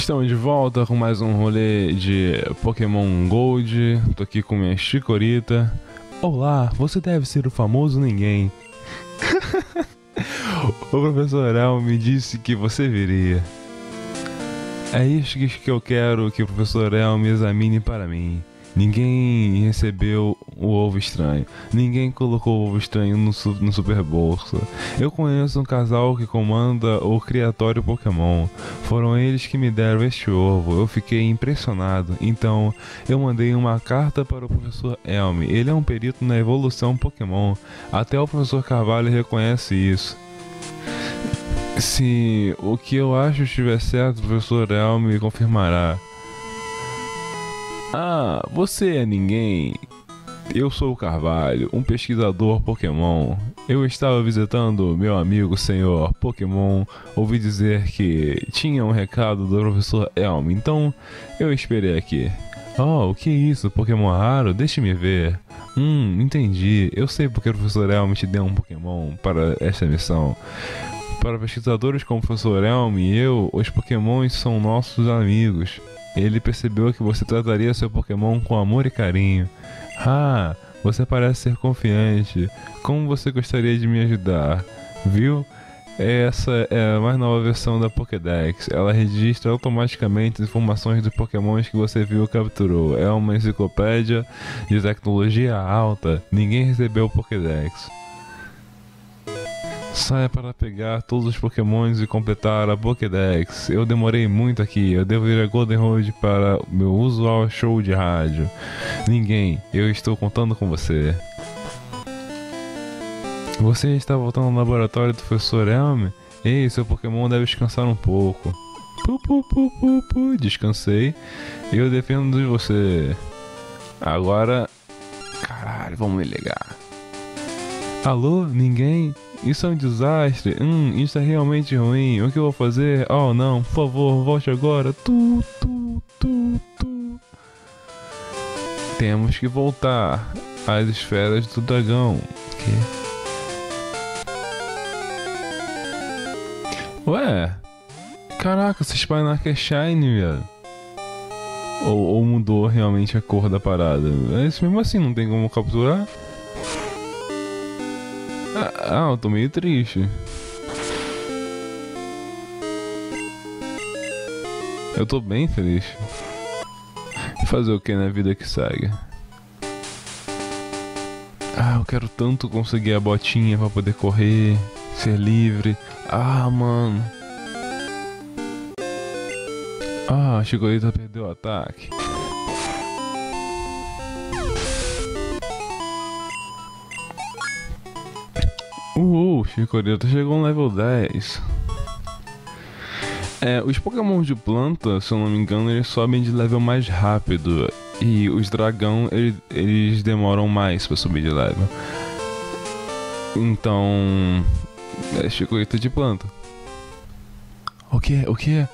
Estamos de volta com mais um rolê de Pokémon Gold. Tô aqui com minha Chikorita. Olá, você deve ser o famoso ninguém. o professor El me disse que você viria. É isso que eu quero que o professor El me examine para mim. Ninguém recebeu o ovo estranho. Ninguém colocou o ovo estranho no, no Super Bolsa. Eu conheço um casal que comanda o criatório Pokémon. Foram eles que me deram este ovo. Eu fiquei impressionado. Então, eu mandei uma carta para o professor Elm. Ele é um perito na evolução Pokémon. Até o professor Carvalho reconhece isso. Se o que eu acho estiver certo, o professor Elm me confirmará. Ah, você é ninguém. Eu sou o Carvalho, um pesquisador Pokémon. Eu estava visitando meu amigo senhor Pokémon. Ouvi dizer que tinha um recado do professor Elm, então eu esperei aqui. Oh, o que é isso? Pokémon raro? Deixe-me ver. Hum, entendi. Eu sei porque o professor Elm te deu um Pokémon para esta missão. Para pesquisadores como o professor Elm e eu, os Pokémons são nossos amigos. Ele percebeu que você trataria seu Pokémon com amor e carinho. Ah, você parece ser confiante. Como você gostaria de me ajudar? Viu? Essa é a mais nova versão da Pokédex. Ela registra automaticamente as informações dos Pokémons que você viu ou capturou. É uma enciclopédia de tecnologia alta. Ninguém recebeu o Pokédex. Saia para pegar todos os pokémons e completar a Pokédex. Eu demorei muito aqui, eu devo ir a Golden Road para meu usual show de rádio. Ninguém, eu estou contando com você. Você está voltando ao laboratório do professor Elm? Ei, seu Pokémon deve descansar um pouco. Pu, pu, pu, pu, pu. Descansei. Eu defendo de você. Agora. Caralho, vamos me ligar. Alô? Ninguém? Isso é um desastre. Hum, isso é realmente ruim. O que eu vou fazer? Oh não, por favor, volte agora. Tu, tu, tu, tu. Temos que voltar às esferas do dragão. Que? Ué? Caraca, esse Spinarak é Shine, velho. Ou, ou, mudou realmente a cor da parada? Mas mesmo assim não tem como capturar? Ah, eu tô meio triste. Eu tô bem feliz. Fazer o que na vida que segue? Ah, eu quero tanto conseguir a botinha para poder correr, ser livre. Ah, mano. Ah, a Chicorita perdeu o ataque. Uhul, Chikorita chegou no level 10. É, os Pokémon de planta, se eu não me engano, eles sobem de level mais rápido. E os dragão, eles, eles demoram mais para subir de level. Então. É Chikorita de planta. O que? O que?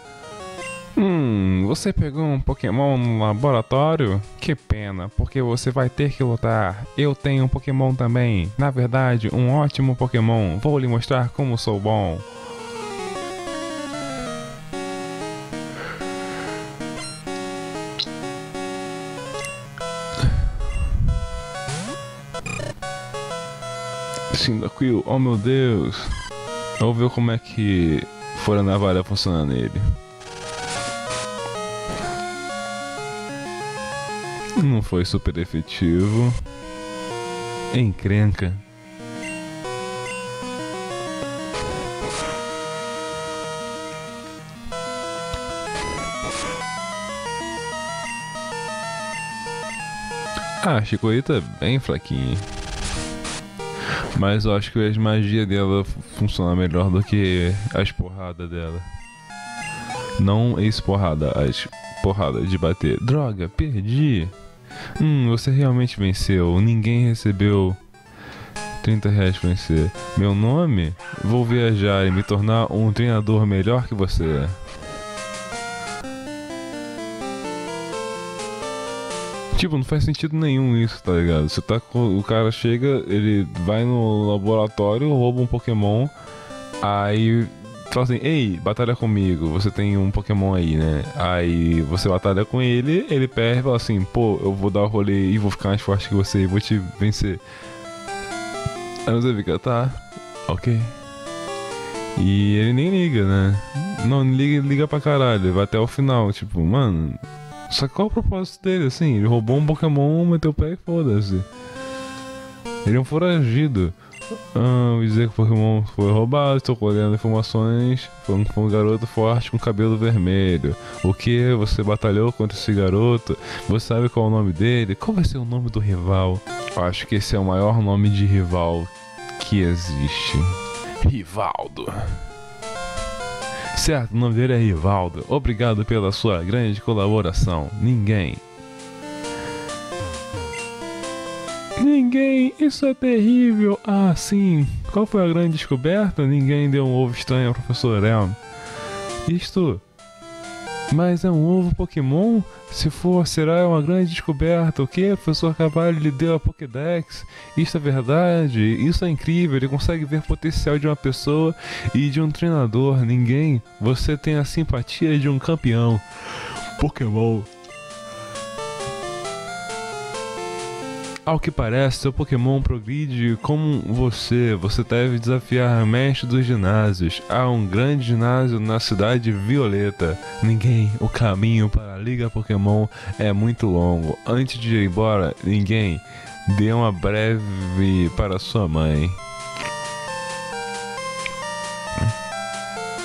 Hum, você pegou um Pokémon no laboratório? Que pena, porque você vai ter que lutar. Eu tenho um Pokémon também. Na verdade, um ótimo Pokémon. Vou lhe mostrar como sou bom. Cyndaquil, oh meu Deus. Vamos ver como é que Fora Navalha funciona nele. Não foi super efetivo. Encrenca. Ah, a Chicoita é bem fraquinha. Mas eu acho que as magias dela funcionam melhor do que as porradas dela. Não ex-porrada, as porradas de bater. Droga, perdi! Hum, você realmente venceu. Ninguém recebeu 30 reais pra vencer. Meu nome? Vou viajar e me tornar um treinador melhor que você. Tipo, não faz sentido nenhum isso, tá ligado? Você tá. O cara chega, ele vai no laboratório, rouba um Pokémon, aí fala assim, ei, batalha comigo, você tem um Pokémon aí, né? Aí você batalha com ele, ele perde e fala assim, pô, eu vou dar o rolê e vou ficar mais forte que você e vou te vencer. Aí você fica, tá, ok. E ele nem liga, né? Não, liga, liga pra caralho, vai até o final, tipo, mano. Só que qual é o propósito dele, assim? Ele roubou um Pokémon, meteu o pé e foda-se. Ele é um foragido. Ah, dizer que o Pokémon foi roubado, estou colhendo informações. Foi um, um, garoto forte com cabelo vermelho. O que? Você batalhou contra esse garoto? Você sabe qual é o nome dele? Qual vai ser o nome do rival? Acho que esse é o maior nome de rival que existe. Rivaldo. Certo, o nome dele é Rivaldo. Obrigado pela sua grande colaboração. Ninguém. Ninguém, isso é terrível. Ah, sim. Qual foi a grande descoberta? Ninguém deu um ovo estranho ao professor Elm. Isto. Mas é um ovo Pokémon? Se for, será uma grande descoberta. O que? O professor Carvalho lhe deu a Pokédex. Isso é verdade. Isso é incrível. Ele consegue ver o potencial de uma pessoa e de um treinador. Ninguém. Você tem a simpatia de um campeão. Pokémon. Ao que parece, seu Pokémon progride como você. Você deve desafiar mestre dos ginásios. Há um grande ginásio na cidade Violeta. Ninguém, o caminho para a Liga Pokémon é muito longo. Antes de ir embora, ninguém, dê uma breve para sua mãe.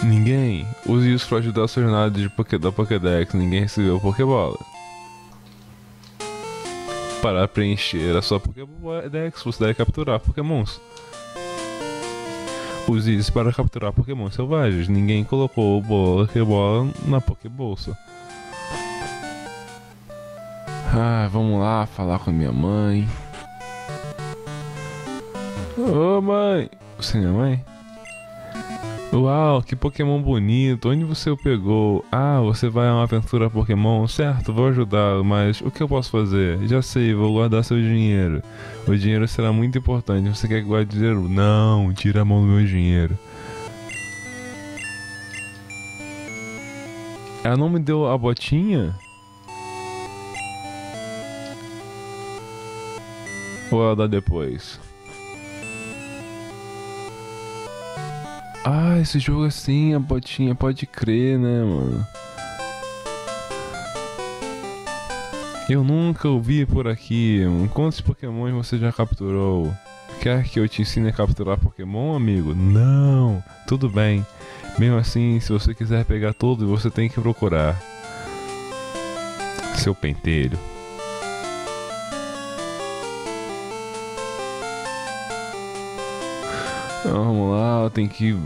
Ninguém, use isso para ajudar a sua jornada de da Pokédex. Ninguém recebeu Pokébola para preencher a sua Pokédex, você deve capturar Pokémons. Use isso para capturar Pokémon selvagens. Ninguém colocou bola Pokébola na Pokébolsa. Ah, vamos lá falar com a minha mãe. Ô oh, mãe! Você é minha mãe? Uau, que Pokémon bonito. Onde você o pegou? Ah, você vai a uma aventura Pokémon? Certo, vou ajudá-lo, mas o que eu posso fazer? Já sei, vou guardar seu dinheiro. O dinheiro será muito importante. Você quer que guarde dinheiro? Não, tira a mão do meu dinheiro. Ela não me deu a botinha? Ou ela dá depois? Ah, esse jogo assim, a botinha, pode crer, né, mano? Eu nunca ouvi por aqui. Quantos Pokémon você já capturou? Quer que eu te ensine a capturar Pokémon, amigo? Não! Tudo bem. Mesmo assim, se você quiser pegar todos, você tem que procurar. Seu pentelho. Então, vamos lá, tem que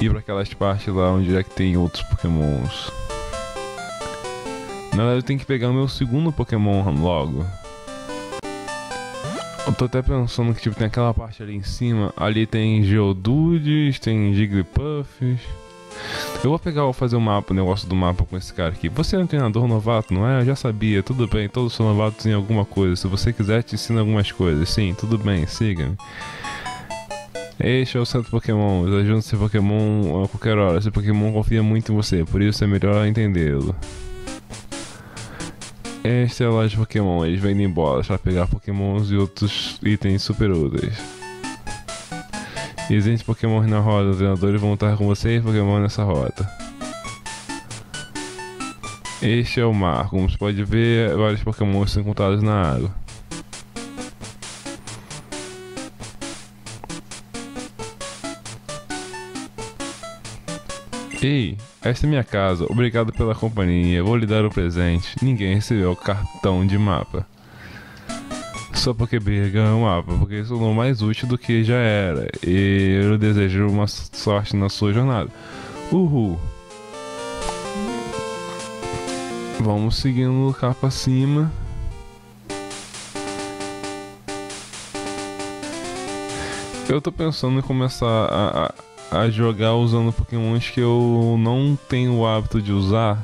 ir para aquelas partes lá onde é que tem outros pokémons. Na verdade, eu tenho que pegar o meu segundo pokémon logo. Eu tô até pensando que tipo, tem aquela parte ali em cima. Ali tem Geodudes, tem Jigglypuffs. Eu vou pegar, vou fazer o um mapa, o negócio do mapa com esse cara aqui. Você é um treinador novato, não é? Eu já sabia, tudo bem, todos são novatos em alguma coisa. Se você quiser, te ensino algumas coisas. Sim, tudo bem, siga-me. Este é o centro Pokémon, ajuda seu Pokémon a qualquer hora. Seu Pokémon confia muito em você, por isso é melhor entendê-lo. Esta é a loja de Pokémon, eles vendem bolas para pegar Pokémons e outros itens super úteis. Existem Pokémon na roda, os treinadores vão estar com você e Pokémon nessa rota. Este é o mar, como você pode ver, vários Pokémon são encontrados na água. Ei, esta é minha casa, obrigado pela companhia, vou lhe dar o presente. Ninguém recebeu o cartão de mapa porque ganhou um mapa, porque isso é mais útil do que já era. E eu desejo uma sorte na sua jornada. Uhul! Vamos seguindo cá pra cima. Eu tô pensando em começar a, a, a jogar usando pokémons que eu não tenho o hábito de usar.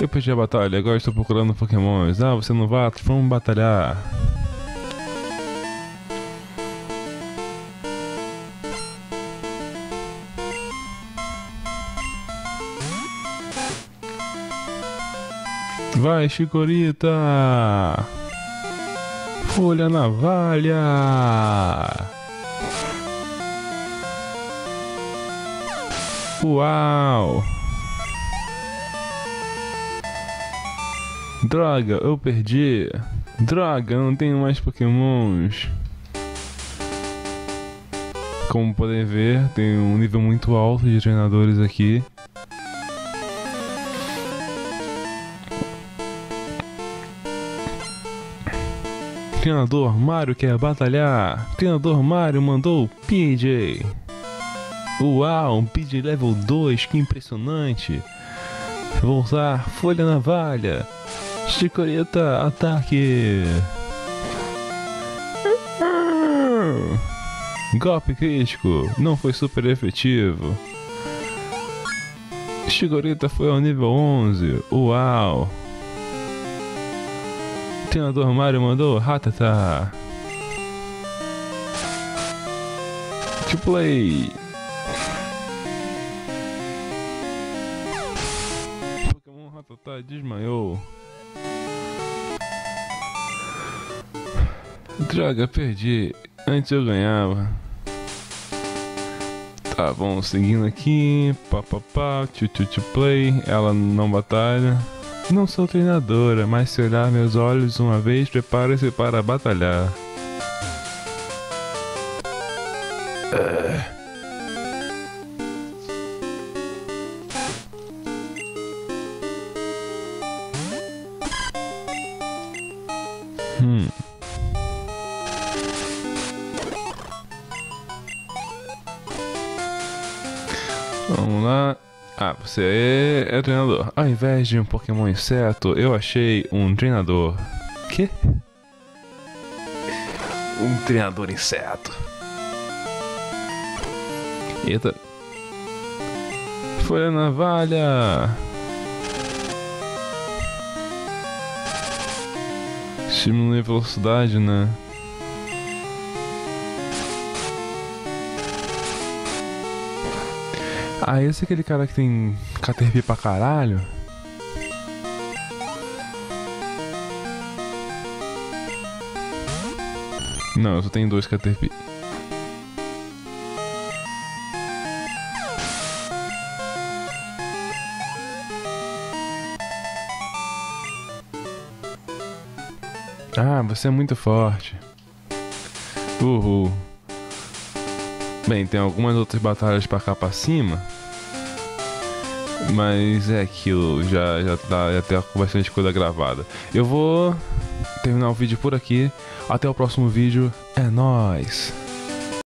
Eu perdi a batalha, agora estou procurando pokémons. Ah, você não vai? Vamos batalhar. Vai, Chicorita! Folha navalha! Uau! Droga, eu perdi! Droga, não tenho mais pokémons! Como podem ver, tem um nível muito alto de treinadores aqui. Treinador Mario quer batalhar. Treinador Mario mandou PJ. Uau, um PJ level 2, que impressionante. Vou usar Folha Navalha. Chicoreta, ataque. Golpe crítico, não foi super efetivo. Chicoreta foi ao nível 11. Uau treinador Mario mandou Ratata. To play. Ratata desmaiou. Droga, perdi. Antes eu ganhava. Tá bom, seguindo aqui. Pá, pá, pá. To, to, to play. Ela não batalha. Não sou treinadora, mas se olhar meus olhos uma vez, prepare-se para batalhar. Hum. Vamos lá. Ah, você é, é treinador. Ao invés de um Pokémon inseto, eu achei um treinador. Que? Um treinador inseto. Eita. Foi a navalha. Estimulei velocidade, né? Ah, esse é aquele cara que tem Caterpie pra caralho? Não, eu só tenho dois Caterpie. Ah, você é muito forte. Uhul. Bem, tem algumas outras batalhas pra cá pra cima. Mas é aquilo, já, já, tá, já tem bastante coisa gravada. Eu vou terminar o vídeo por aqui. Até o próximo vídeo. É nóis!